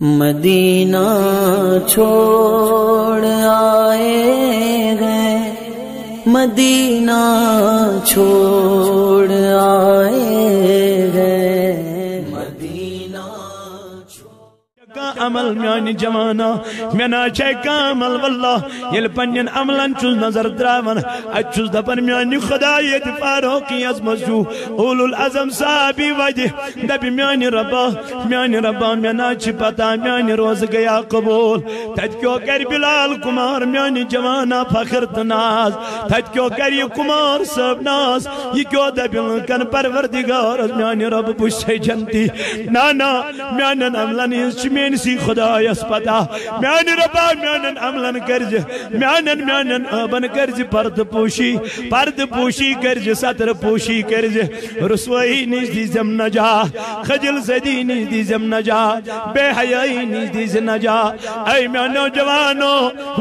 مدینہ چھوڑ آئے گئے۔ مدینہ چھوڑ آئے عمل میانی جوانا. مینا چھے کا عمل واللہ. یل پنین عملن چوز نظر دراون. اچوز دپن میانی خدایت فاروقی از مزو. اولو العظم صحابی وجہ. دبی میانی ربا. میانی ربا. مینا چھ پتا. میانی روز گیا قبول. تج کیوں کر بلال کمار. میانی جوانا فخر تناز. تج کیوں کر یہ کمار سب ناز. یہ کیوں دبی کن پروردگار. میانی رب بشے جنتی. نانا. میانن عملن اس چھ میانی سی خدا یس پتا میانی ربا، میانن عملن کرج میانن میانن آبن کرج پرد پوشی پرد پوشی کرج سطر پوشی کرج رسوئی نیز دیزم نجا، خجل زدی نیز دیزم نجا، بے حیائی نیز دیز نجا. اے میانو جوانو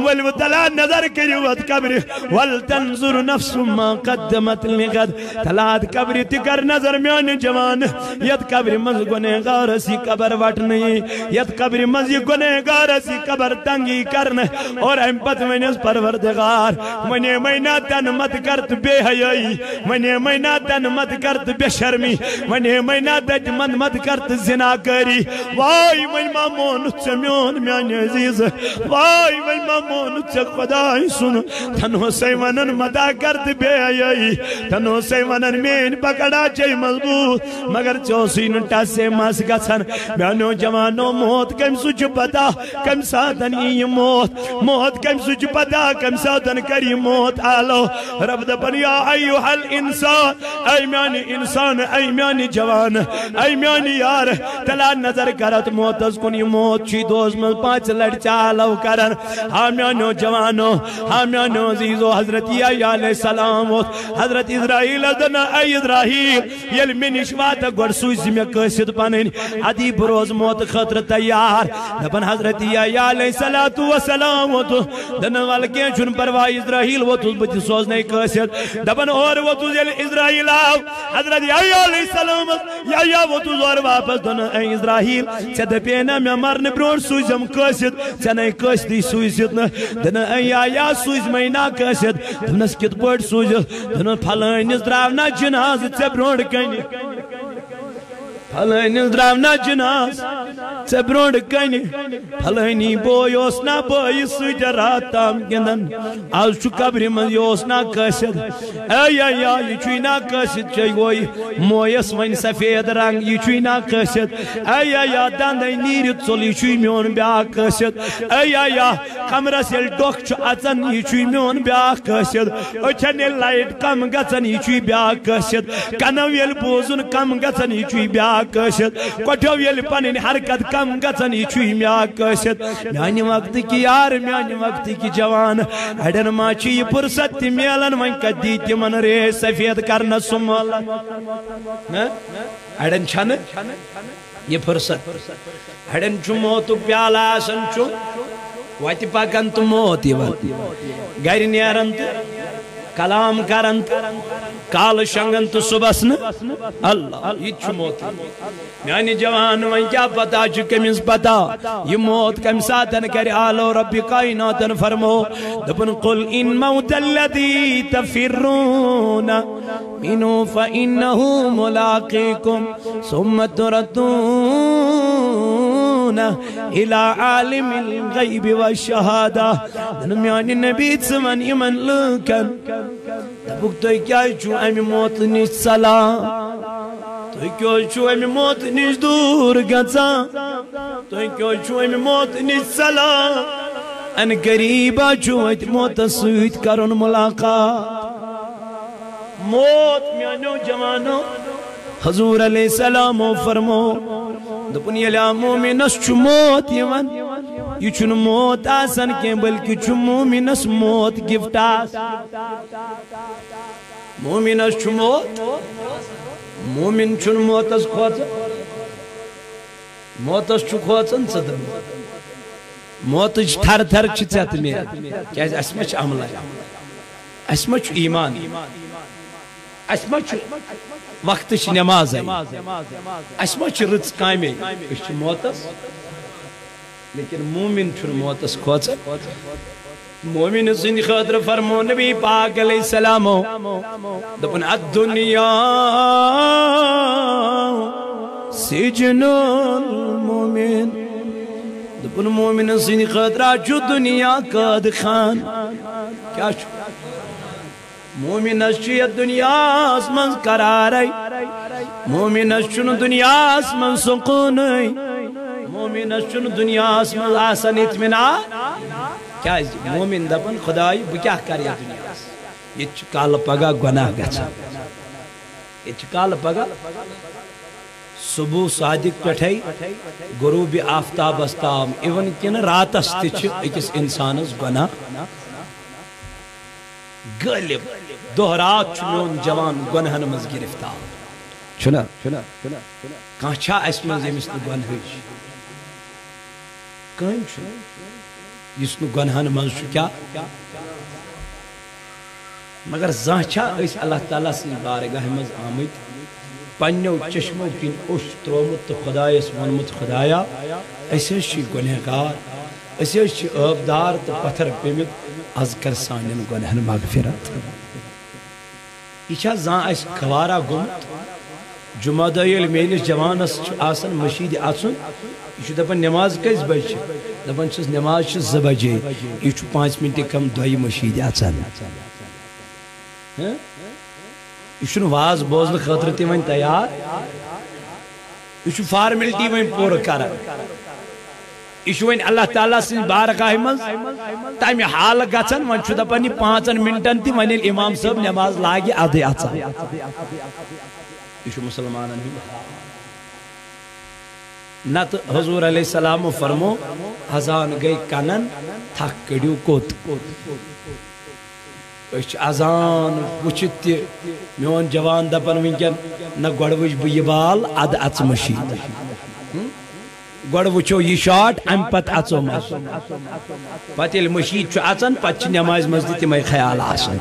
والمتلا نظر کریوت قبر. والتنظر نفس ما قدمت لغد. تلات قبر تکر نظر میان جوان. ید قبر مزگنے غارسی قبر وٹنی ید قبر مزی گنے گارسی قبر تنگی کرن اور ایم پت ونیس پروردگار منی مینا تن مت کرت بے حیائی منی مینا تن مت کرت بے شرمی منی مینا تن مت مت کرت زنا کری وائی من مامون چمیون میانی عزیز وائی من مامون چک خدای سن۔ تنو سیمانن متا کرت بے حیائی تنو سیمانن مین پکڑا چاہی مضبوط۔ مگر چوسین ٹاسے ماس گسن میانو جوانو موت کم سوچ پتا کم ساتن ای موت موت کم سوچ پتا کم ساتن کری موت۔ آلو، رب دپن یا ایوہ الانسان ای میانی انسان ای میانی جوان ای میانی یار۔ تلا نظر کرت موت، از کنی موت۔ چی دوز میں پانچ لڑ چالو کرن۔ ہامیانو جوانو ہامیانو عزیزو، حضرت یا علیہ السلام حضرت اسرائیل ادنا ای اسرائیل، یل منی شواتا گوڑ سوئی زمیا کسید پانین ادی بروز موت خطر تیار۔ دپن حضرت یا علیہ السلام دن والکے چھن پروائی اسرائیل وہ تُس سوزنے کسید دپن اور وہ تُس یل اسرائیل آو، حضرت یا علیہ السلام یا یا وہ تُس اور واپس دن اسرائیل چھ دپینا میں مرن برون سوزم کسید چھ نئی کسدی دن یا یا سوز مینا کسید دنس کت پڑ سوزید دن پھلانیس دراونا جناز چھ برون کنی پھلانیس دراونا جناز چھ برون کنی۔ پھلانی بوی اوسنا بوی سوچ راتام گندن۔ آز چو قبر من یوسنا کسد اے یا یا یہ چوی نا کسد چوی گوی مویس ون سفید رنگ، یہ چوی نا کسد اے یا یا دندائی نیر چول یہ چوی میون بیا کسد اے یا کمرس یل ڈوک چو اچن یہ چوی میون بیا کسد اچھن لائٹ کم گچن یہ چوی بیا کسد کنو یل بوزن کم گچن یہ چوی بیا کسد کٹو یل پنن حرکت کم گچن یہ چوی میا کسد میانی وقت کی یار میانی وقت کی جوان۔ اڑن ما چھ یہ فرصت تہ میلن وۄنۍ کتہِ دی تِمن رے سفید کرنس سمال۔ ہاں؟ اڑن چھن؟ یہ فرصت اڑن چھ موتُک پیالہ آسان چھ وتہِ پکان تہٕ موت یِوان گرِ نیران تہٕ کلام کرن، کال شنگن تو صبح اللہ یہ چھ موت میانی جوان وین کیا پتا چھ کمیز پتا۔ یہ موت کم ساتن کر آلو رب کائناتن فرمو۔ دپن، قل ان موت اللذی تفرون، منو فإنہو ملاقیکم۔ ثم تردون الى عالم الغیب والشہادہ میانی نبی سمن یمن لکن۔ دبک تو کیا چھو امی موت نش سلام تو کیا چھو امی موت نش دور گزا تو کیا چھو امی موت نش سلام ان قریبا چھو ات موت سویت کرن ملاقات موت میانو جوانو حضور علیہ السلام فرمو دپن یلا مومنس چھ موت یوان یہ چھن موت آسان کی بلکہ چھ مومنس موت گفٹ آس. مومنس چھ موت؟ مومن چھن موتس کھوت موتس چھ کھوچن صدر موت تھر تھر چھ ژت میر کیاز اس مچ عمل اس مچ ایمان اس مچ وقت نماز اس مچ رت کامے اس موتس لیکن مومن چھن موتس کھوچ اچھا۔ مومن سند خاطر فرمو، نبی پاک علیہ السلام دپن، الدنیا سجن المومن۔ دپن، مومن سند خاطر چھو دنیا قاد خان کیا چھو؟ مومنس چھ دنیا من قرار مومنس چھ دنیا من سکون مومنس چھ دنیا من آسان اطمینان؟ کیا مومن دپن خدای بہ کیا کر دنیا یہ کال پگہ گناہ گژھان یہ کال پگہ صبح صادق پٹھے غروب آفتابس تام ایون کن راتس تہ اکس انسانس گناہ۔ غالب دہ رات میون جوان گنہن مز گرفتار۔ چھنا کان چھا اس مز یمس نہ گنہج کان چھ یس نہ گنہن مز چھ کیا مگر زاں چھا اس اللہ تعالی سن بارگاہ مز آمت پنیو چشمو کن اوش ترومت تو خدایس ونمت خدایا اسے چھ گنہگار اسے چھ ابدار تو پتھر پیمت از کر سانن گنہن مغفرت یہ چھا زاں اس خوارا گمت جمعہ دہ یل میس جوانس آسان مشید اچن یہ دپان نماز کس بج دپان نماز چھ زٕ یہ پانچ منٹ کم دۄیہِ مشید اچان ہاں؟ یہ چھ واز بوزن خاطر تہ ون تیار؟ یہ فارملٹی ون پور کران یہ ون اللہ تعالیٰ سن بارگاہ مز تمہ حال گھن دپان پانچن منٹن تہ امام صاحب نماز لاگہ ادے اچان یہ مسلمان نت حضور علیہ السلام فرمو، اذان گئی کنن، تھک کڑیو کوت۔ اس اذان وچت میون جوان دپن ونکن نہ گۄڈٕ وٕچھ بہٕ یہِ بال، اد اژ مشید گۄڈٕ وٕچھو یہِ شاٹ امہِ پتہٕ اژو مز پتہٕ ییٚلہِ مشید چھُ اژان پتہٕ چھِ نمازِ منٛز تہِ تِمے خیال آسان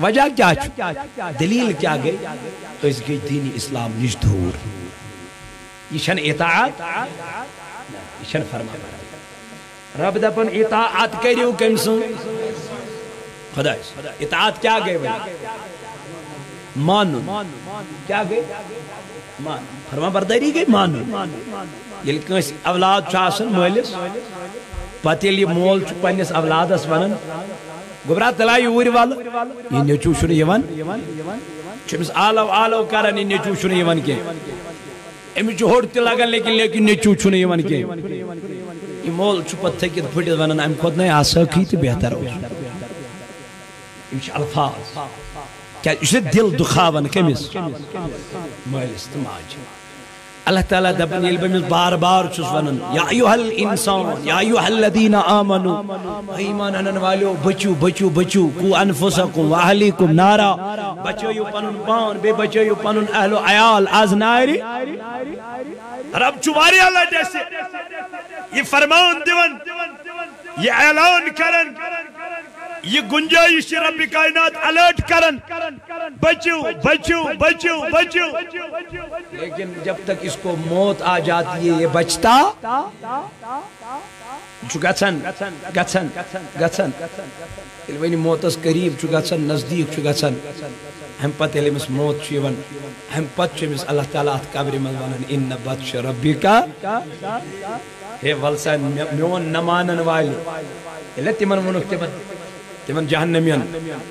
وجہ کیا چھُ دلیل کیا گئی؟ أسۍ گئی دین اسلام نش دوٗر یہ چھن اطاعت؟ یہ چھن فرما رب دپن اطاعت کریو کم سن؟ خدا اطاعت کیا گئی بھائی؟ مانن۔ کیا گئی؟ مان فرما برداری گئی؟ مانن۔ یل کنس اولاد چھ آسن مالس پتہ یل مول چھ پنس اولادس ونن۔ گبرا تلا یور وال یہ نیچو چھن یوان چمس آلو آلو کرن یہ نیچو چھن یوان کی امس ہوڑ تہ لگان لیکن لیکن نیچو چھن یوان کی یہ مول چھ پتہ تھکت پھٹت ونن ام کھوت نہ آساکی تہ بہتر اوس یم الفاظ کیا یہ دل دکھاون کمس مالس تہ ماج اللہ تعالیٰ دپن یل بمس بار بار چھس ونن۔ یا ایوہ الانسان، یا ایوہ الذین آمنو۔ ایمان انن والیو، بچو بچو بچو۔ کو انفسکم و اہلیکم نارا۔ بچو یو پنن پان بے بچو یو پنن اہل و عیال۔ از ناری؟ رب چواری اللہ جیسے۔ یہ فرمان دیون، یہ اعلان کرن۔ یہ گنجائش رب کائنات الرٹ کرن۔ بچو بچو بچو بچو۔ لیکن جب تک اس کو موت آ جاتی ہے، یہ بچتا۔ چھو گچن گچن گچن ونی موتس قریب۔ چھو نزدیک چھو گچن ہم پتہ ییٚلہِ أمِس موت چھُ یِوان ہم پتہٕ چھُ أمِس اللہ تعالیٰ اتھ قبرِ منٛز ونان اِن بطش ربِکا ہے ول میون نہ مانن والہِ ییٚلہِ تِمن ووٚنُکھ تِمن تِمن جہنمین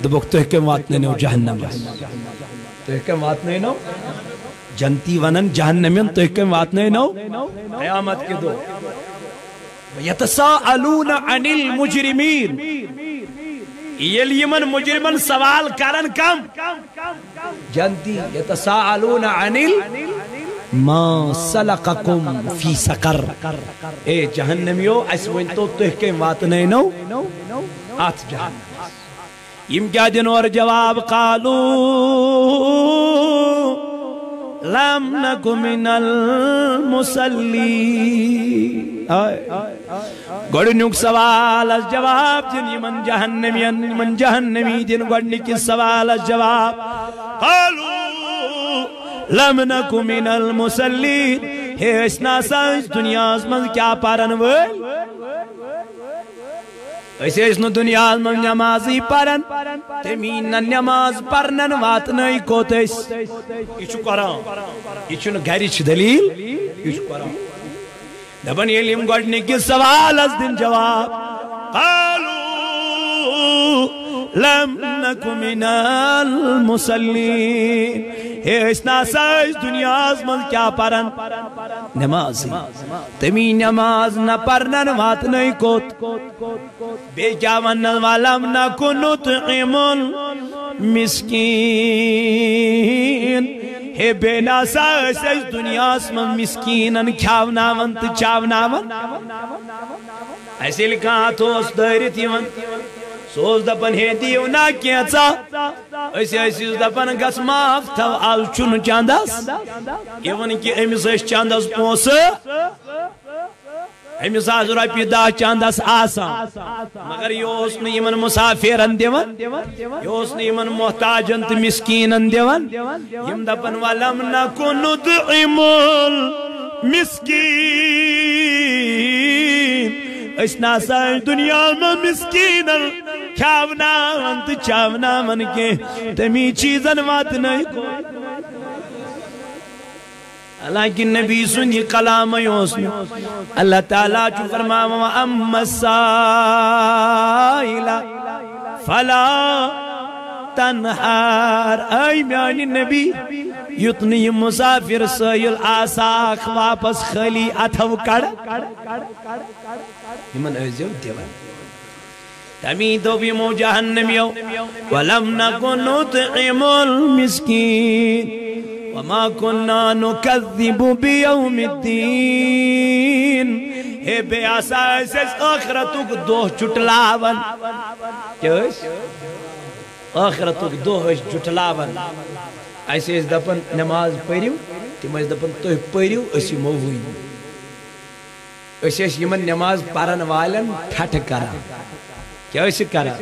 دوٚپُکھ تُہۍ کٔمۍ واتنٲنو جہنمس تُہۍ کٔمۍ واتنٲنو جنتی ونن جہنمین تُہۍ کٔمۍ واتنٲنو قیامت کہِ دۄہ یتساءلون عن المجرمین یل یمن مجرمن سوال کرن کم جنتی یتساءلون عن ما سلقکم فی سقر اے جہنمیو اس ونتو تہ کم واتنینو ات جہنم یم کیا دن اور جواب قالو، لم نک من المسلی گۄڈنیُک سوالس جواب دِن یِمن جہنمین یِمن جہنمی دِن گۄڈنِکِس سوالس جواب۔ قالو، لم نکو من المسلین ہے اس ناسا، اس دنیا من کیا پارن ول اس اس نو دنیا من نمازی پرن تمین نماز پرنن واتنائی کوت اس یہ چھو قرآن یہ چھو گھرچ دلیل یہ چھو قرآن دبن یلیم گوڑنے کی سوال از دن جواب قالو لم نکو من المسلین ہے اس ناسا اس دنیا من کیا پرن؟ نمازی تمی نماز نہ پرنن واتنائی کوت۔ بے کیا ونن ولم نکو نطعم المسکین۔ ہے بے ناسا اس دنیا من مسکینن کھاوناون تو چاوناون ایسے لکھا تو اس دائرت یون سوز دپن ہے دیو نا کیچا ایسے ایسے دپن گس ماف تھو آل چون چاندس ایون کی امیس ایس چاندس پوس امیس آز رپی دا چاندس آسان مگر یہ اس نے یمن مسافرن دیون۔ یہ اس نے یمن محتاجن تو مسکینن دیون۔ یم دپن ولم نکو ندعم المسکین۔ اس ناسا دنیا میں مسکینن کھاوناون تو چاوناون کے تمی چیزن وات نہیں کو حالانکہ نبی سنی کلام یوسن اللہ تعالیٰ چو فرماوا وَأَمَّا السَّائِلَ فَلَا تنہار اے میانی نبی، یتنی مسافر سائل آساک واپس خلی اتھو کڑ۔ یمن ایزیو دیوان۔ تمی تو بھی مو جہنمیو ولم نکن نطعم المسکین، وما كنا نكذب بيوم الدين ہے بے آسائس اس آخرتک دوہ چٹلاون کیا اس؟ آخرتک دوہ اس چٹلاون ایسے اس دپن نماز پریو تم اس دپن تو پریو اسی مووی اسی اس یمن نماز پارن والن ٹھٹ کرا کیا اسی کرا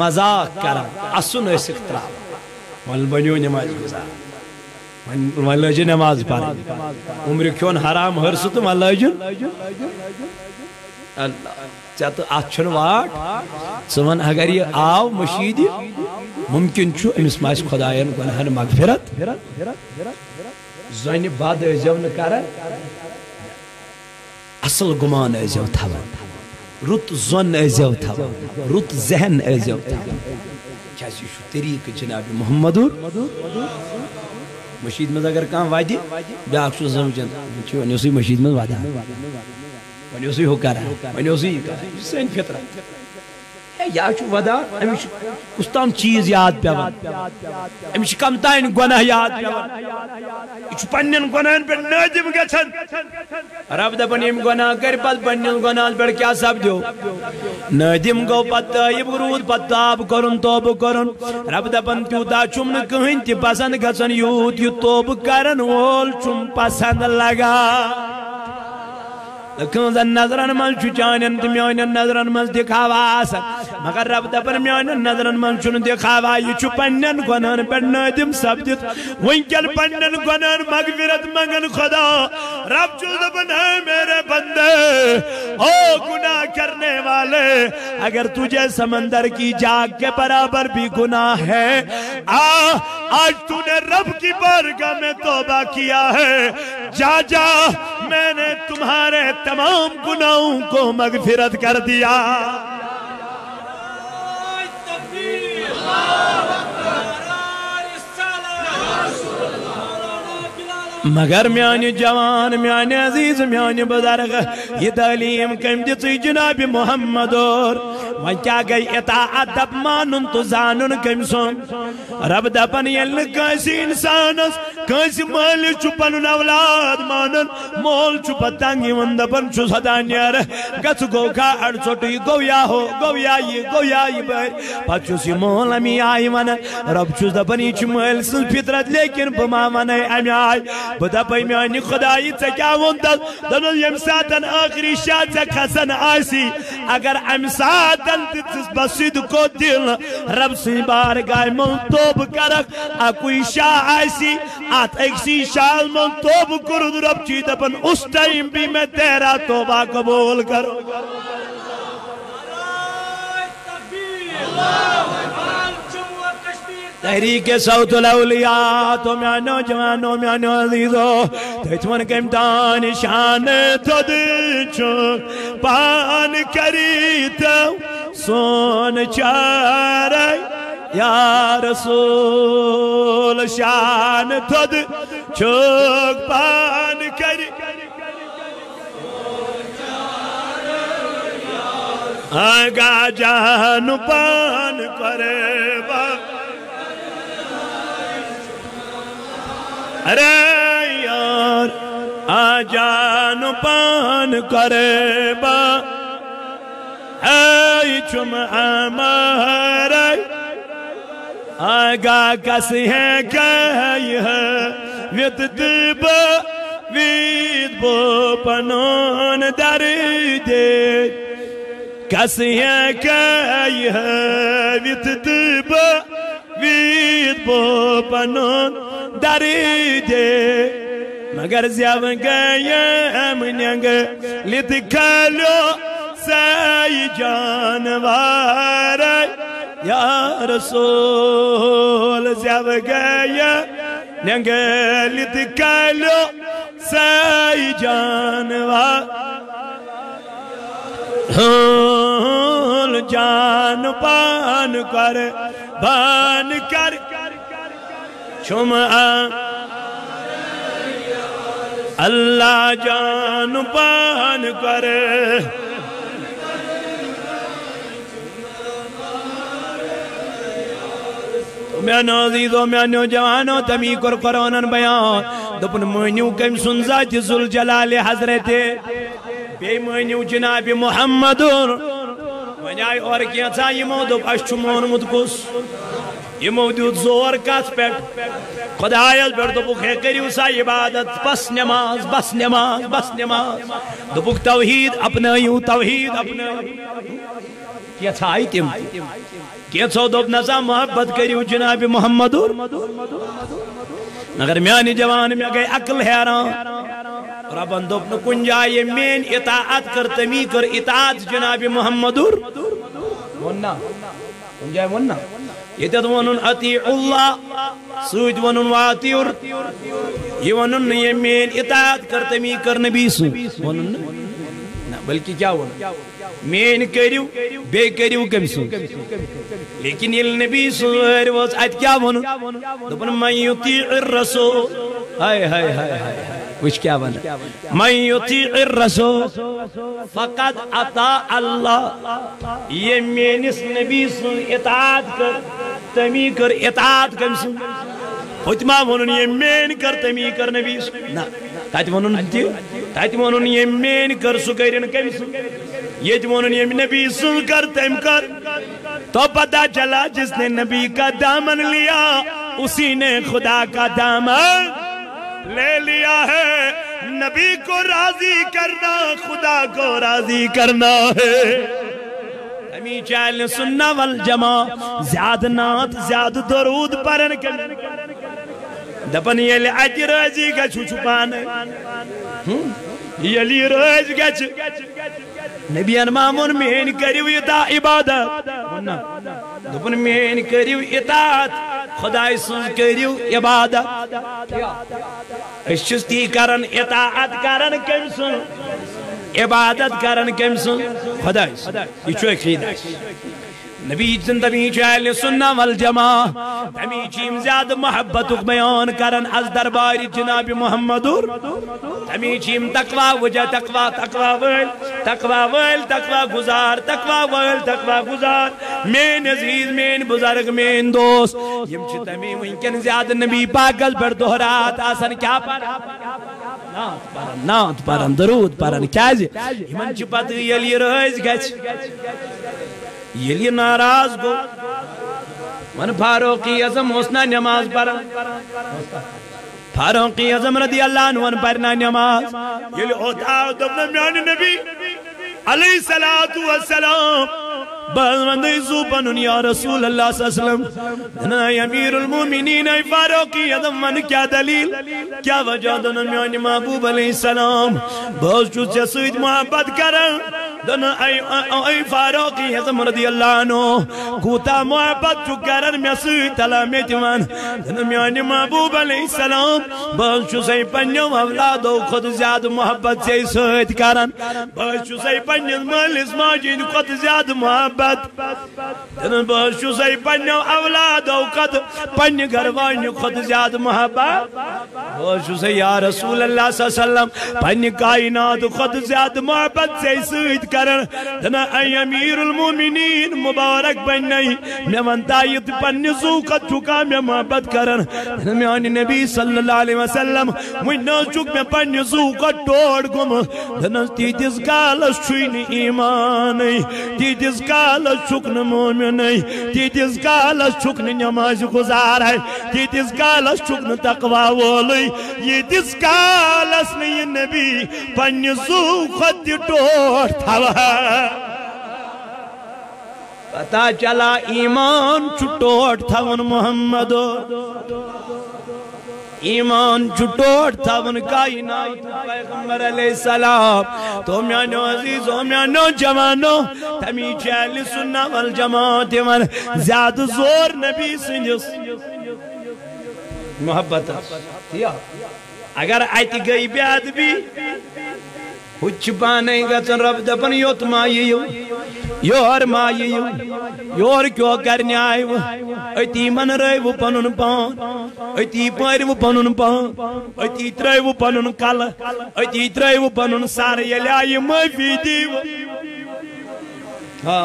مزاق کرا اسن اس اخترا ول بنیو نماز گزار۔ وہاں لجن نماز پڑھ عمر کھون حرام ہرس تو وہاں لجن اللہ چاہت اتھن واٹ؟ ثن اگر یہ آو مشید ممکن چھو امس ماس خدایان گنہن مغفرت۔ زن بد ازو نکران اصل گمان ازو تھوان رت زن ازو تھوان رت ذہن ازو تھوان کیا یہ طریق جناب محمد مشید مز اگر کان وادی؟ بیاکھ چھُ سمجھان چھُ ونیو سی مشید مز وادہ۔ ونیو سی ہو کرا ونیو سی سین فطرت یہ ودا امس کس تام چیز یاد پیوان امس کم تین گناہ یاد پیوان یہ چھُ گناہن پہ نادم گژھان رب دپان یم گناہ کر پت پننن گناہن پہ کیا سپدیو نادم گو پت تائب رود پت تاب کرن توب کرن۔ رب دپان تیوتا چھم نہ کہین تہ پسند گژھان یوت یہ توب کرن وول چھم پسند لگا۔ کنزن نظرن من چھو چانن تو میانن نظرن من دکھاوا آسن مگر رب دپن میانن نظرن من چھو دکھاوا یہ چھو پنن گنان پر نادم سبدت. ونکل پنن گنان مغفرت مگن خدا. رب چھو دپن ہے میرے بندے. او گناہ کرنے والے. اگر تجھے سمندر کی جاگ کے برابر بھی گناہ ہے آ آج تو نے رب کی بارگاہ میں توبہ کیا ہے۔ جا جا میں نے تمہارے تمام گناہوں کو مغفرت کر دیا۔ مگر میانی جوان میانی عزیز میانی بزرگ. یہ تعلیم کم دیتی جناب محمد اور. وہاں کیا گئی اطاعت دب مانن تو زانن کم سن. رب دپن یل کسی انسان کسی مالی چپن اولاد مانن؟ مول چپ تنگی من دپن چو صدان یار گس گو کا اڑ چوٹی گو یا ہو گو یا یہ گو یا یہ بھائی. پت چوس یہ مول امی آئی من رب چوس دپن یہ چو مول سن فطرت لیکن بما من امی آئی بدا پای میانی خدایی تا کیا وندد دنو یم ساتن آخری شاد تا کسن آسی. اگر ام ساتن بسید کو دل، رب سی بارگاہ منتوب کرک. اکوئی شاہ آئیسی آت ایکسی شاہ منتوب کرد. رب چی دپن اس ٹائم بھی میں تیرا توبہ قبول کروں. تحریک صوت الاولیاء، تو میانو جوانو میانو عزیزو تیتون کے امتان شان تد چون پان کریتا سون چارے یا رسول شان تد چوک پان کری. آگا جان پان کرے با ارے یار آ جان پان کرے با۔ اے چم ہمارے آگا کس ہے کہی ہے؟ ویت دب وید بو پنون در دے۔ کس ہے کہی ہے؟ ویت دب وید بو پنون در مگر زیو گیا منگ لت کھلو سی جانوار۔ یا رسول زیو گیا ننگ۔ لت کھلو سی جانوار۔ جان پان کر، بان کر۔ چھم اللہ جان پان کرے میانو عزیزو میانو جوانو تمی کر قرآن بیان۔ دپن مہنیو کم سنزا جزل جلال حضرت۔ بے مہنیو جناب محمد۔ ونیائی اور کیا تھا یہ مودب اشچو مونمت کس یہ مودود زور کات پیٹ. خدایت پیٹ دبک ہے کریو سا عبادت. بس نماز بس نماز بس نماز. دبک توحید، اپنائیو توحید، اپنائیو. کیا تھا آئی تم کیا تھا دب نزا محبت کریو جناب محمد اگر میانی جوان میں گئے عقل حیران. ربن دب نکن جائے مین اطاعت کر، تمی کر اطاعت جناب محمد وننا کن جائے وننا یہ ونن اطیع اللہ سوید ونن واتیور یہ ونن یمین اطاعت کر تمی نبی سو ونن بلکہ کیا ونن مین کریو بے کریو کم سو لیکن یہ نبی سو واس ات کیا ونن دپن من یطیع الرسول ہائے ہائے ہائے ہائے وش کیا بنا من یطیع الرسول فقد اطاع اللہ یہ مینس نبی سن اطاعت کر، تمی کر اطاعت کم سن حتما ونن یہ مین کر، تمی کر نبی سن نا تات ونن تی تات ونن یہ مین کر سکرین کم سن یہ ونن یہ نبی سن کر تم کر۔ تو پتا چلا جس نے نبی کا دامن لیا، اسی نے خدا کا دامن لے لیا ہے۔ نبی کو راضی کرنا، خدا کو راضی کرنا ہے۔ امی چیل سننا والجماع، زیاد نات زیاد درود پرن کن دپن یلی اجی رازی گچو چھپانے یلی راز گچ نبی انمامون مین کریو اتا عبادت دپن مین کریو اطاعت خدای سن کریو عبادت اس کرن اطاعت کرن کم سن عبادت کرن کم سن خدای سن یہ چھو ایک خیدہ نبی جن تمی چیل سننا والجماع تمی چیم زیاد محبت بیان کرن از درباری جناب محمدور تمی چیم تقوی وجہ، تقوی تقوی ویل تقوی ویل، تقوی گزار، تقوی ویل، تقوی گزار۔ مین عزیز، مین بزرگ، مین دوست۔ یم چھ تمی ونکن زیاد نبی پاکل پر دہرات آسن۔ کیا پر؟ نات پرن نات پرن درود پرن کیازِ جی؟ یمن چھ پتہ یلی رٲزۍ گژھِ یلی ناراض گو من فاروقی اعظم حسنا نماز پڑھا فاروقی اعظم رضی اللہ عنہ ون پڑھنا نماز۔ یلی اوتا دبنا میان نبی۔ علیہ الصلوۃ والسلام۔ بس وندی زو پنن یا رسول اللہ صلی اللہ علیہ وسلم۔ نا امیر المومنین ای فاروقی ادم من کیا دلیل؟ کیا وجہ دن میانی محبوب علیہ السلام؟ بس چو سے سید محبت کرن۔ دن ای ای فاروقی ازم رضی اللہ عنہ، کوتا محبت چو کرن میں سید تلامیت من دن میانی محبوب علیہ السلام بس چو پنیو اولادو خود زیاد محبت سے سید کرن۔ بس چو سے پنیو مالیس ماجین خود زیاد محبت۔ دن بس چو پنیو اولادو خود پنی گروانی خود زیاد محبت۔ بس چو یا رسول اللہ صلی اللہ علیہ وسلم پنی کائنات، خود زیاد محبت سے سید کرن دن ای امیر المومنین، مبارک بنی میں ونتا یہ پنی زوقت چکا میں محبت کرن۔ دن میں نبی صلی اللہ علیہ وسلم من چک میں پنی زوقت ٹوڑ گم۔ دن تیتیز کالس چھوین ایمان تیتیز کالس چھکن مومن تیتیز کالس چھکن نماز گزار ہے تیتیز کالس چھکن تقوی وولی یہ تیز کالس نہیں نبی، پنی زوقت ٹوڑ تھوا پتا چلا ایمان چھٹوٹ تھون محمد۔ ایمان چھٹوٹ تھون کائنات پیغمبر علیہ السلام۔ تو میانو عزیزو، میانو جوانو، تمی چیل سننا والجماعت من زیاد زور نبی سنجس محبت۔ اگر ایتی گئی بیاد بھی ہچ پانے گژھن رب دپن یوت ما یِیِو یور ما یِیِو یور کیو کرنہِ آیوٕ أتی منرٲیوٕ پنُن پان أتی پٲرِوٕ پنُن پان أتی ترٛٲیوٕ پنُن کلہٕ أتی ترٛٲیوٕ پنُن سر ییٚلہِ آیہِ معٲفی دیٖوٕ۔ ہا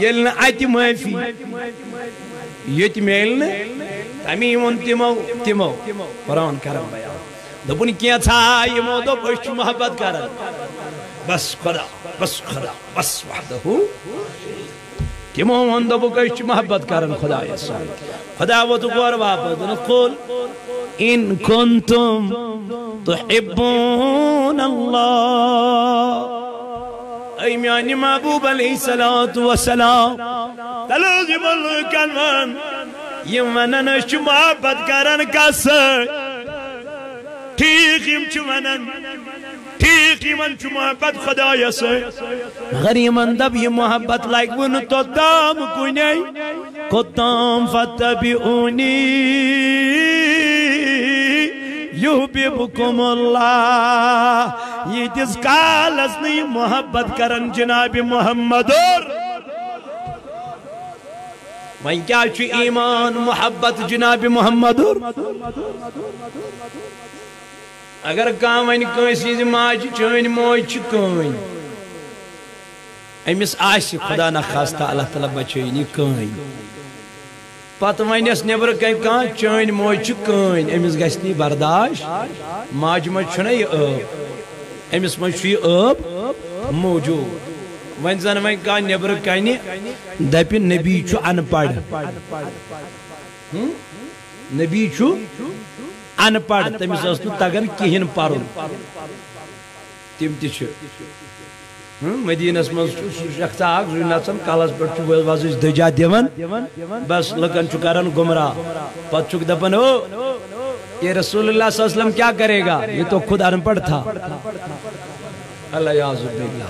ییٚلہِ نہٕ اَتہِ معٲفی ییٚتہِ میلہِ نہٕ تمی ووٚن تِمو تِمو۔ قرآن کرم بیان۔ دپن کینژھا یمو دوپ أسۍ چھِ محبت کران بس خدا بس خدا، بس وحدہ۔ تمو وون دوپُکھ أسۍ محبت کران خدایس سان خدا ووت غور واپس دن ان كنتم تحبون الله اي میانی محبوب علیہ الصلوۃ والسلام۔ تلازم الکلمان یم ونن أسۍ چھِ محبت کران ٹھیک یم چھ ونن، ٹھیک یمن چھ محبت خدایا سے۔ مگر یمن دب یہ محبت لائک ون تو دام کنے کوتام فتبعونی۔ یحببکم اللہ۔ یہ تس کالس نہیں محبت کرن جناب محمد۔ اور وہیں کیا چھ ایمان، محبت جناب محمد۔ اور اگر کان ون کنس ماج چین موج کن امس آس خدا نخواستہ اللہ تعالیٰ بچین یہ کن پتہ ونس نبر کن کان چین موج کن امس گھ برداشت ماج مجھ یہ عب امس مجھ یہ عب موجود۔ ون زن ون کان نبر کن دپ نبی ان پڑھ۔ نبی ان پڑھ تمس اس تگان کہین پرن۔ تم تہ مدینس من شخص اخ نسان کلس پہ وز دجا دان بس لکن کران گمراہ۔ پتہ دپان، او، یہ رسول اللہ صلی اللہ علیہ وسلم کیا کرے گا؟ یہ تو خود ان پڑھ تھا۔ اللہ یاز باللہ۔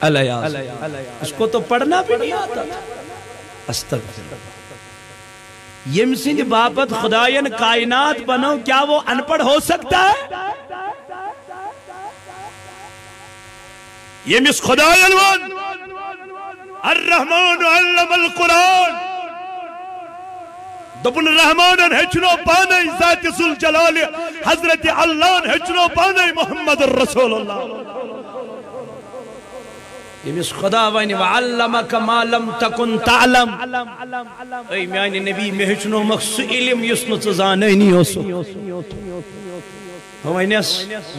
اللہ یاز اس کو تو پڑھنا بھی نہیں آتا تھا۔ استغفر یم سند باپت خداین کائنات بنو، کیا وہ ان پڑھ ہو سکتا ہے؟ یمس خداین ون الرحمن علم القرآن۔ دبن رحمان ہچنو پانے ذات سل جلال حضرت اللہ ہچنو پانے محمد الرسول اللہ۔ یمس خدا ونی وعلمک ما لم تکن تعلم. ای میانی نبی، میں ہچنو مخصو علم یس نو زانینی اوسو.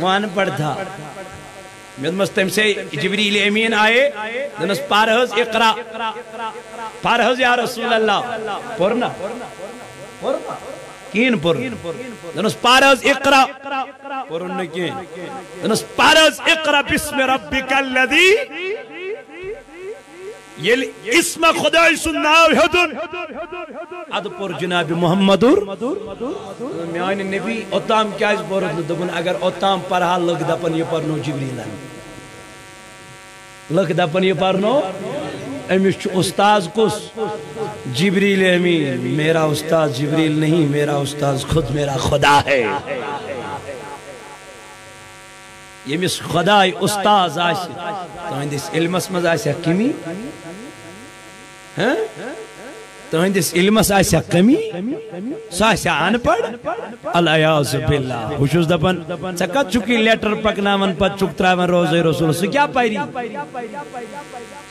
وان پڑھ مدمس تم سے جبریل امین آئے دنس پارہز اقرا. پارہز یا رسول اللہ. پورنا. پورنا. Can per. دنس پارز اقرا. پرن نکین. دنس پارز اقرا بسم ربک اللذی یل اسم خدای سن ناو ہدن اد پر جناب محمدور. میان نبی اوتام کیا اس پورت دبن اگر اوتام پرہا لگ دپن یہ پرنو جبریلن لگ دپن یہ پرنو امس استاذ کس جبریل امین، میرا استاذ جبریل نہیں، میرا استاذ خود میرا خدا ہے۔ یمس خدای استاذ آس تہندس علمس مز آسیا کمی ہاں؟ تہندس علمس آسیا کمی سہ آسیا ان پڑھ۔ الیاذ باللہ۔ بہ چھس دپان ژے کت چھُکھ لیٹر پکناوان پتہٕ چھُکھ تراوان روزے رسول۔ سُہ کیٛاہ پری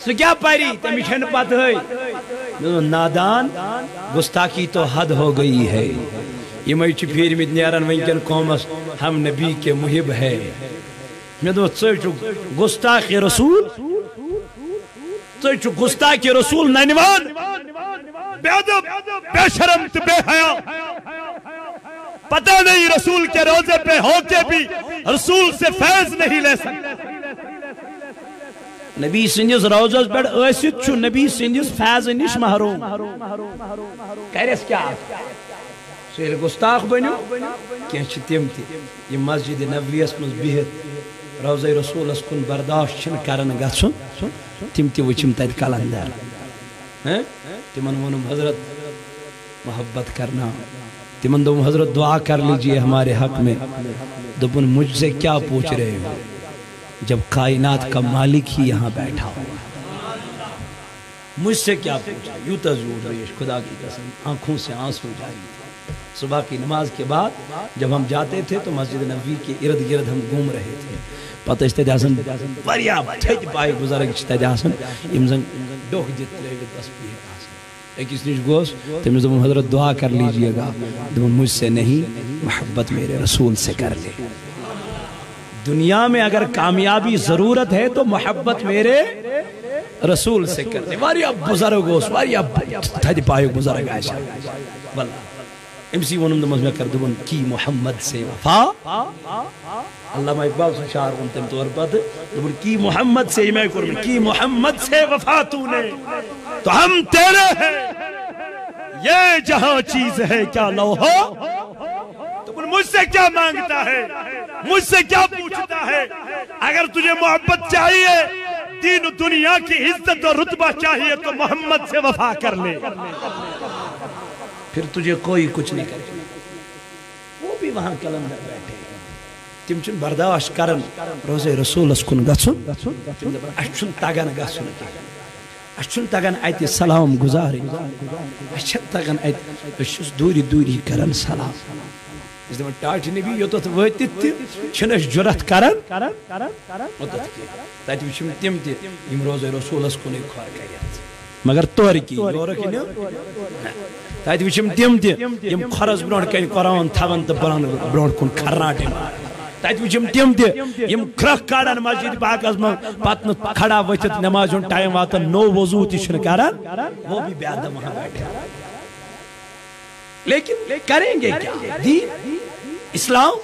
سُہ کیٛاہ پری تٔمِس چھنہٕ پتہٕ نادان، گستاخی تو حد ہو گئی ہے۔ یمے چھِ پھیرمٕتۍ نیران ونکٮ۪ن قومس ہم نبی کے محب ہے۔ مےٚ دوٚپ ژٕ چھُکھ گستاخ رسول ژٕ چھُکھ گستاخ رسول ننوان بے ادب بے شرم بے حیا۔ پتہ نہیں رسول کے روزے پہ ہو کے بھی رسول سے فیض نہیں لے سکتے نبی سندس روزس پہ ٲسِتھ چھُ نبی سندس فیض نش محروم۔ کرس کیا؟ سُہ ییٚلہِ گُستاخ بنیو؟ کینٛہہ چھِ تِم تہِ یِم مسجد نبویس منٛز بِہِتھ روزے رسولس کُن برداشت چھِنہٕ کران گژھُن تِم تہِ وٕچھِم تتہِ کلندر۔ تمن ونم حضرت محبت کرنا تمن دوم حضرت دعا کر لیجیے ہمارے حق میں۔ دوپن مجھ سے کیا پوچھ رہے ہو؟ جب کائنات کا مالک ہی یہاں بیٹھا ہوا۔ مجھ سے کیا پوچھا یوں تزور ریش، خدا کی قسم، آنکھوں سے آنسو جاری تھے۔ صبح کی نماز کے بعد جب ہم جاتے تھے تو مسجد نبی کے ارد گرد ہم گھوم رہے تھے۔ پتہ اس تیدی آسن وریا تھج پائے بزرگ چھ تیدی آسن زن ڈوک جت تریوت بس بھی آسن ایک اس نش گوس تمہیں دم حضرت دعا کر لیجیے گا۔ دم مجھ سے نہیں، محبت میرے رسول سے کر لے۔ دنیا میں اگر کامیابی ضرورت ہے تو محبت میرے رسول سے کر دے واریا بزرگ گوس واریا تھج پائے بزرگ آئیشا واللہ۔ امسی ونم دمز میں کر دبن کی محمد سے وفا علامہ اقبال سے شعر ان تم طور پر دبن کی محمد سے میں کرم کی محمد سے وفا تو نے تو ہم تیرے ہیں یہ جہاں چیز ہے کیا لو ہو تو مجھ سے کیا مانگتا ہے مجھ سے کیا پوچھتا ہے اگر تجھے محبت چاہیے تین دنیا کی عزت اور رتبہ چاہیے تو محمد سے وفا کر لے پھر تجھے کوئی کچھ نہیں کرے وہ بھی وہاں کلندر بیٹھے تم چن برداشت کرن، روزے رسول اس کن گسن اچھن تگن گسن۔ اچھن تگن ایت سلام گزاری اچھن تگن ایت اچھس دوری دوری کرن سلام۔ اس دمان ٹاٹ نبی یوتت واتت تی چھنش جرت کرن۔ تاتی وچھم تم تی یم روزے رسول اس کن کھار کریت۔ مگر طور کی، یورکی نیو تاتی وچھم تم تی یم خرس برونٹ کن قرآن تھون تو برونٹ کن کھرناٹے تت وچھم تم تی یم کھرک کڑان مسجد پاکس من پتن کھڑا وچت نماز ہن ٹائم واتن نو وضو تی کران وہ بھی بیادم وہاں بیٹھے۔ لیکن کریں گے کیا؟ دین، اسلام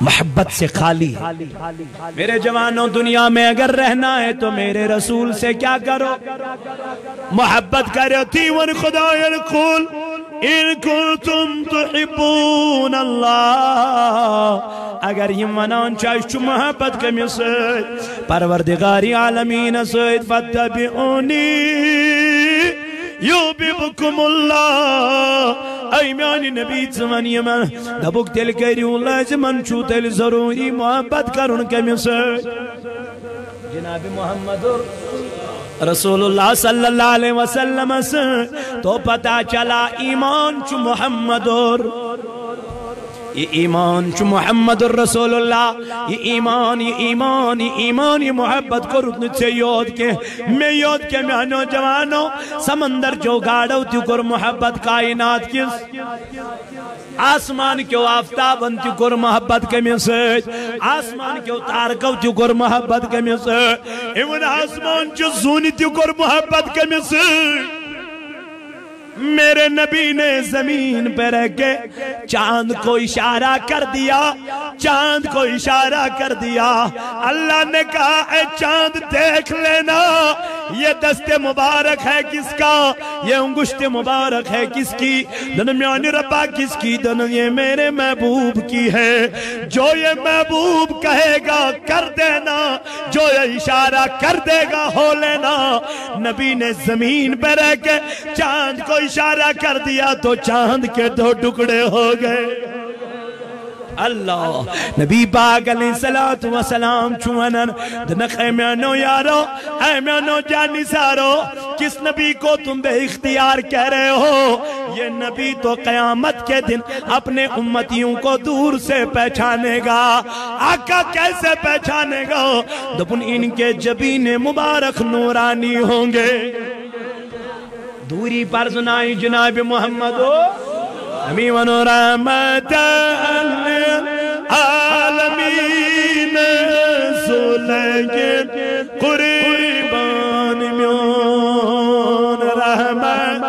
محبت سے خالی۔ میرے جوانوں، دنیا میں اگر رہنا ہے تو میرے رسول سے کیا کرو؟ محبت کرو تھی ون خدا یلقول ان کنتم تحبون اللہ۔ اگر یہ منان چاہش محبت کمی سید۔ پروردگاری عالمین سید فتبعونی یوببکم اللہ اے میانی نبی زمان یمن دبک تل کریو لازمن چھو تیل ضروری محبت کرن کمی سے جناب محمد رسول اللہ صلی اللہ علیہ وسلم سے تو پتا چلا ایمان چو محمد. اور یہ ایمان چو محمد الرسول اللہ یہ ایمان یہ ایمان یہ ایمان، یہ محبت کو رتن سے یود کے۔ میں یود کے، میں نوجوانوں، سمندر جو گاڑو تیو کر محبت کائنات کس آسمان کیو آفتابن تیو کر محبت کمی سے۔ آسمان کیو تارکو تیو کر محبت کمی سے۔ ایون آسمان چو زونی تیو کر محبت کمی سے۔ میرے نبی نے زمین پہ رہ کے چاند کو اشارہ کر دیا، چاند کو اشارہ کر دیا۔ اللہ نے کہا، اے چاند، دیکھ لینا، یہ دست مبارک ہے کس کا؟ یہ انگشت مبارک ہے کس کی؟ درمیان ربا کس کی؟ دن یہ میرے محبوب کی ہے۔ جو یہ محبوب کہے گا، کر دینا۔ جو یہ اشارہ کر دے گا، ہو لینا۔ نبی نے زمین پہ رہ کے چاند کو اشارہ کر دیا تو چاند کے دو ٹکڑے ہو گئے۔ اللہ، نبی پاک علیہ السلام چونن دنک اے میانو یارو، اے جانی سارو، کس نبی کو تم بے اختیار کہہ رہے ہو؟ یہ نبی تو قیامت کے دن اپنے امتیوں کو دور سے پہچانے گا۔ آقا کیسے پہچانے گا؟ دپن ان کے جبین مبارک نورانی ہوں گے۔ دوری پر سنائی جناب محمد امی ونو رحمت عالمین زلگن قربان میون رحمت.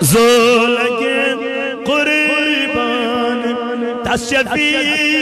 زلگن قربان تشفیع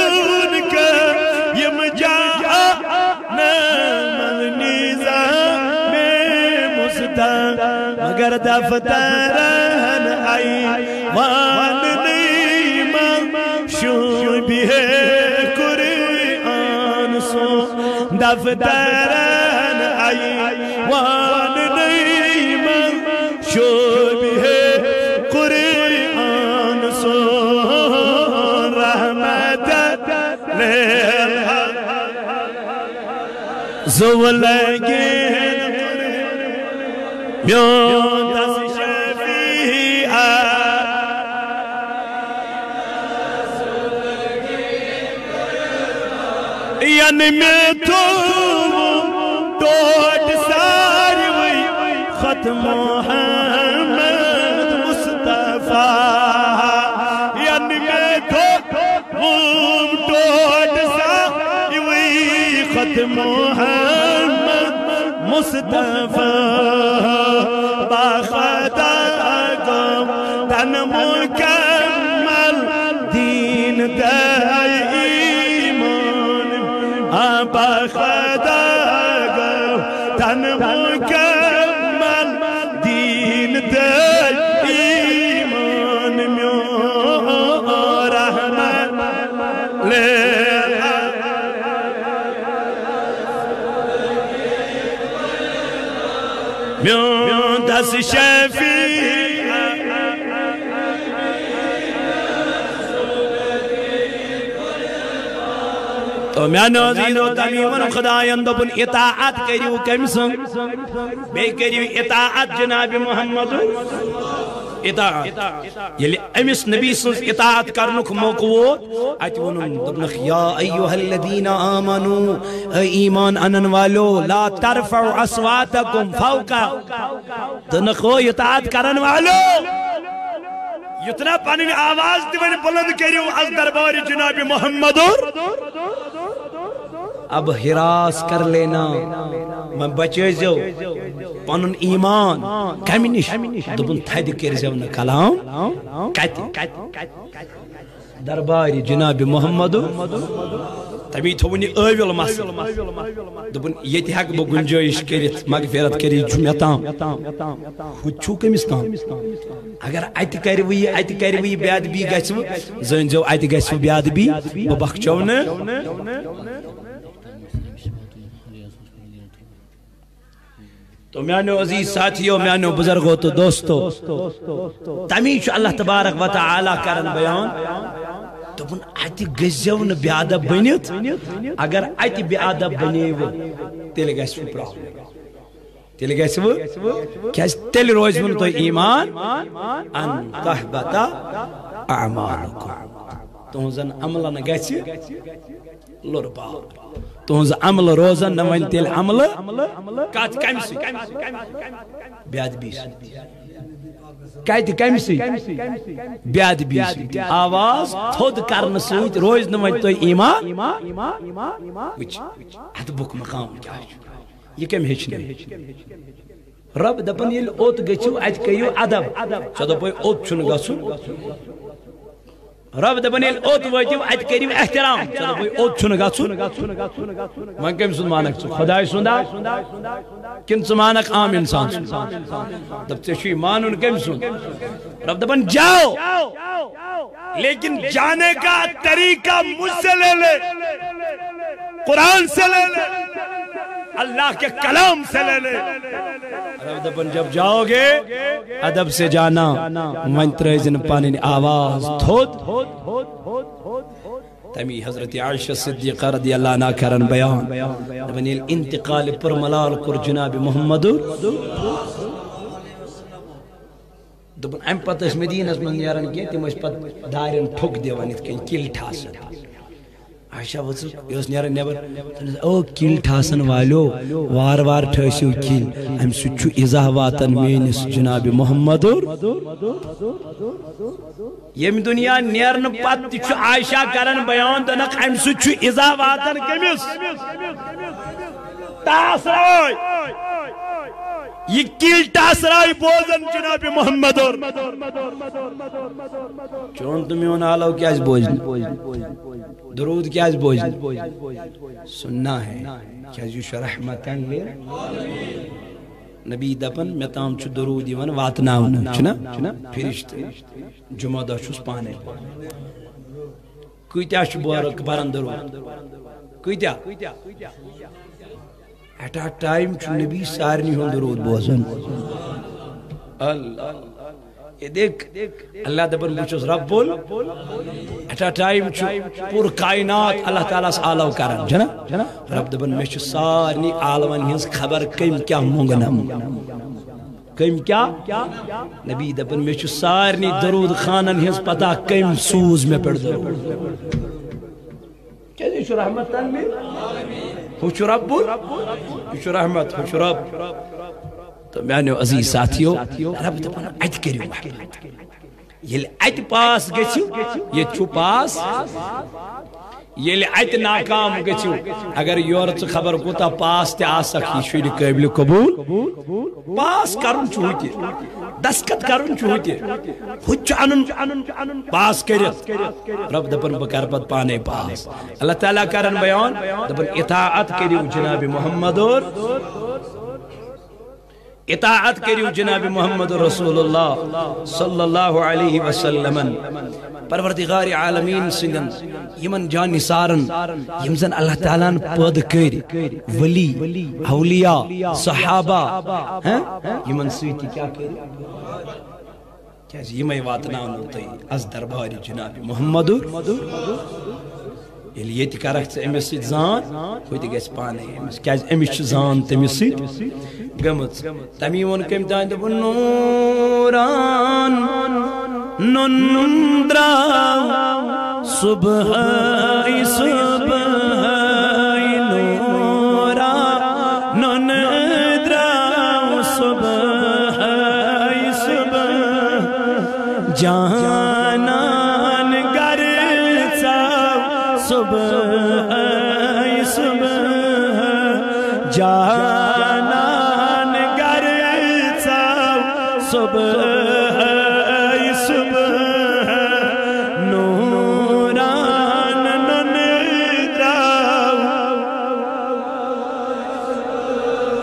مگر دفترن آئی وان نیمان شوبی ہے قرآن سو۔ دفترن آئی وان نیمان شوبی ہے قرآن سو۔ رحمت لیل زولگین يعني محمد مصطفى خداقه تن مكمل دين دل إيمان ميو رحمة ميو دس شف تو میانو عزیزو تمیمن خدایان دبن إطاعت کریو کمسن بے کریو إطاعت جناب محمد إطاعت. یلی أمس نبی سنس اطاعت کرنک موقع ووت ات ونن دبنخ یا ایوہ الذین آمنو اے ایمان أنن والو لا ترفعوا اصواتکم فوقا دنخو إطاعت کرن والو. یتنا پنن آواز دیون بلند کریو از دربار جناب محمد اب ہراس کر لینا۔ میں بچے جو پنن ایمان، کمی نش۔ دبن تھد کر جو نہ کلام۔ کت۔ دربار جناب محمد۔ تمی تھونی اویل مسل دبن یتی ہک بہ گنجائش کرت مغفرت کری جمعتا۔ جمعتام ہچو کمس تام اگر ات کروی ات کروی بیادبی گژھو زٲنۍزیو اتہِ گژھو بیادبی بہٕ بخچو نہٕ تو میانو عزیز ساتھیو، میانو بزرگو، تو دوستو تمی چھو اللہ تبارک و تعالی کرن بیان۔ دپن اتہ گزیو نہ بے ادب بنت اگر اتہ بے ادب بنیو، تیل گژھِ پرابلم تیل گیس وہ کیا تیل روز من تو ایمان، ان تحبتا اعمالکم۔ تہذن عملن گیس لربا۔ تہذ عمل روزن نہ ون تیل عمل۔ کت کم سی بیاد بیس کت کم سی بیاد بیس آواز تھود کرن سوت روز نہ ون ایمان۔ وچ ادبک مقام کیا یہ کم ہیچنے رب دپن یل اوت گچو ات کیو ادب۔ سو دپ اوت چھن گسن رب دپن یل اوت واتو ات کریو احترام۔ سو دپ اوت چھن گسن وان کم سن مانک ژٕ سندا۔ کن ژٕ مانک عام انسان سن؟ دپ ژے مانن کم سن۔ رب دپن جاؤ۔ لیکن جانے کا طریقہ مجھ سے لے لے۔ قرآن سے لے لے۔ اللہ کے کلام سے لے لے۔ رب دپن جب جاؤ گے، ادب سے جانا۔ منترزن پانی آواز تھود تمی حضرت عائشہ صدیقہ رضی اللہ عنہ کرن بیان. دپن یل انتقال پر ملال کر جناب محمد. دبن ام پتہ اس مدینس من نیرن کی تم اس پت دارن ٹھوک دیوان ات کن کل ٹھاسن. عائشہ وز یہ اس نیرن نیبر او کل ٹھاسن والو، وار وار ٹھسو کل ام سچو ازاہ واتن مینس جناب محمد یم دنیا نیرن پت چھ عائشہ کرن بیان دنک ام سچو ازاہ واتن کمس تاسرائی یہ کل ٹاسرائی بوزن جناب محمد چون تو میون آلو کیا اس بوزن۔ درود کیا اس بوزن۔ سننا ہے کیا جو رحمتن لے نبی دپن، میں تام چھ درود یوان واتناون چھنا فرشت۔ جمعہ دہ چھس پانے۔ کتیا چھ بورک برن درود۔ کتیا ایٹ ا ٹائم چھ نبی سارنی ہند درود بوزن اللہ یہ دیکھ اللہ دبن بچوس رب بول ایٹ ا ٹائم چھ پور کائنات اللہ تعالیٰ سے آلو کرن جنا رب دبن میں چھ سارنی عالمن ہنس خبر کم کیا مونگنم کم کیا نبی دبن میں چھ سارنی درود خانن ہنس پتہ کم سوز میں پڑ درود کیا دیشو رحمت تنمیر ہوچو رب ہوچو رحمت ہوچو رب تو میانیو عزیز ساتھیو رب دپن ات کریو یل ات پاس گچو یہ چھو پاس یل ات ناکام گچو اگر یور چھ خبر کوتا پاس تے آسک یہ شوی قابل قبول؟ پاس کرن چھو ہوتی. دسکت کرن چھو ہوتی. ہوچ انن پاس کرت رب دپن بکر پت پانے پاس. اللہ تعالیٰ کرن بیان. دپن اطاعت کریو جناب محمد اور اطاعت کریو جناب محمد رسول اللہ صلی اللہ علیہ وسلم۔ پروردگار عالمین سندن یمن جان نثارن یم زن اللہ تعالیٰ پد کر۔ ولی، اولیاء، صحابہ ہاں؟ یمن سویتی کیا کر؟ کیا جی، یمے واتناون تی از دربار جناب محمد۔ ییٚلہِ ییٚتہِ کَرَکھ ژٕ أمِس سۭتۍ زان ہُہ تہِ گژھِ پانے أمِس کیٛازِ أمِس چھِ زان تٔمِس سۭتۍ گٔمٕژ تَمی ووٚن کٔمۍ تانۍ دوٚپُن نوٗران نُن درٛاو صُبحٲے سُہ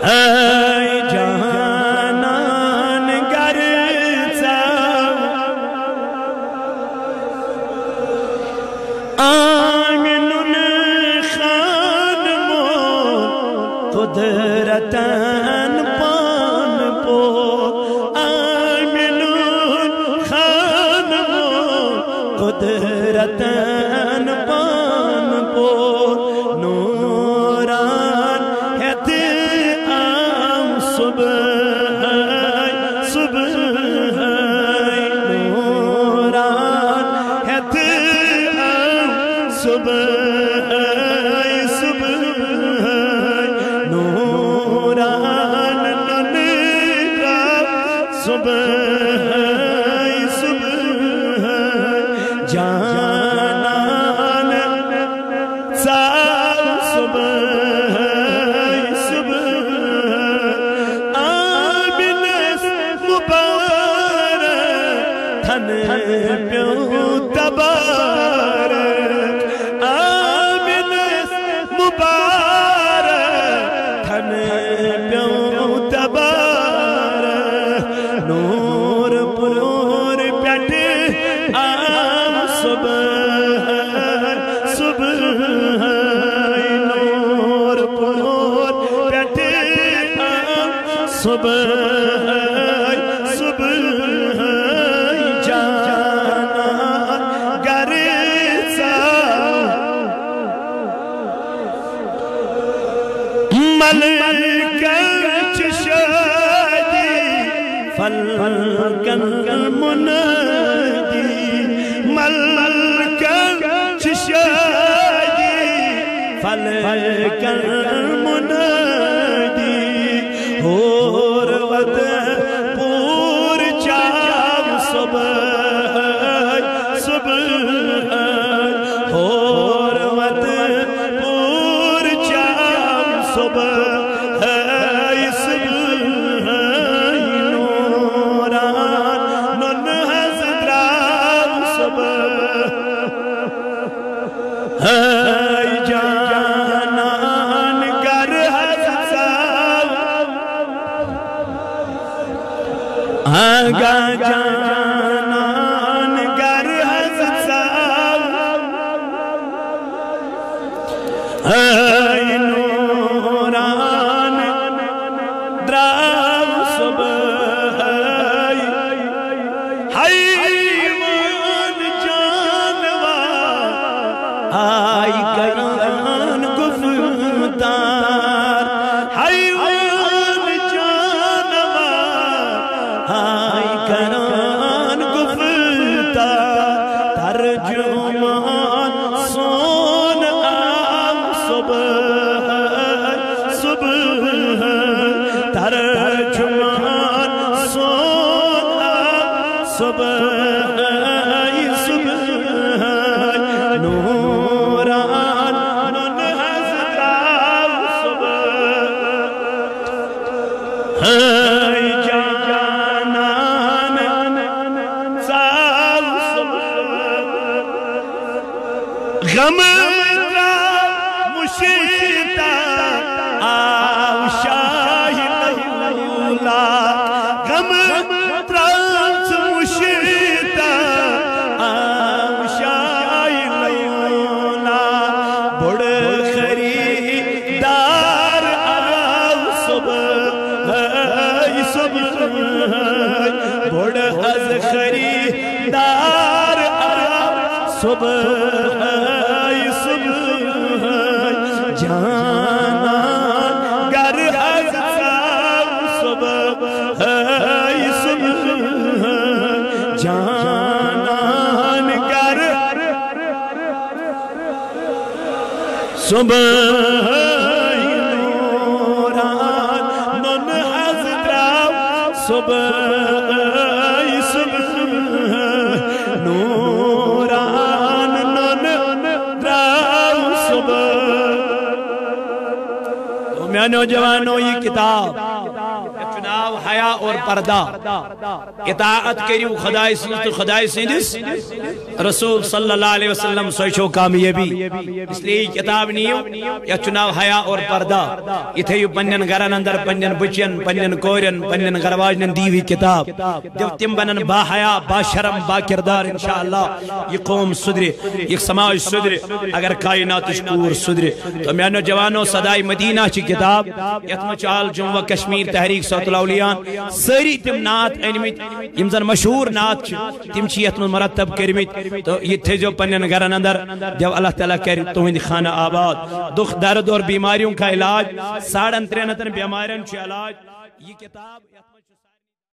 اے صبح صبح نور پور پیٹ صبح جانا گر از صبح ہے صبح جانا گر۔ صبح نوران، نن حضرات صبح صبح۔ نوران میں نوجوانوں، یہ کتاب چناو حیا اور پردہ۔ اطاعت کریو، خدای سنس تو خدای سندس۔ رسول صلی اللہ علیہ وسلم سوچو کامیابی. اس لیے یہ کتاب نیو یا چناو حیا اور پردہ. یہ تھے پنن گرن اندر پنن بچن پنن کورن پنن گرواجن دیوی کتاب. جو تم بنن با حیا، با شرم، با کردار، انشاءاللہ، یہ قوم صدر یہ سماج صدر اگر کائنات شکور صدر تو میں نوجوانوں صدائی مدینہ چی کتاب، یتم چال جمع کشمیر تحریک صوت الاولیان سری تم نات انمت، یم زن مشہور نات چھ تم چھ یت من مرتب کرمت. تو یہ تھے جو پنن گرن اندر، جب اللہ تعالیٰ کر تہند خانہ آباد، دکھ، درد اور بیماریوں کا علاج، ساڑھن ترین بیماریوں کا علاج؟ یہ کتاب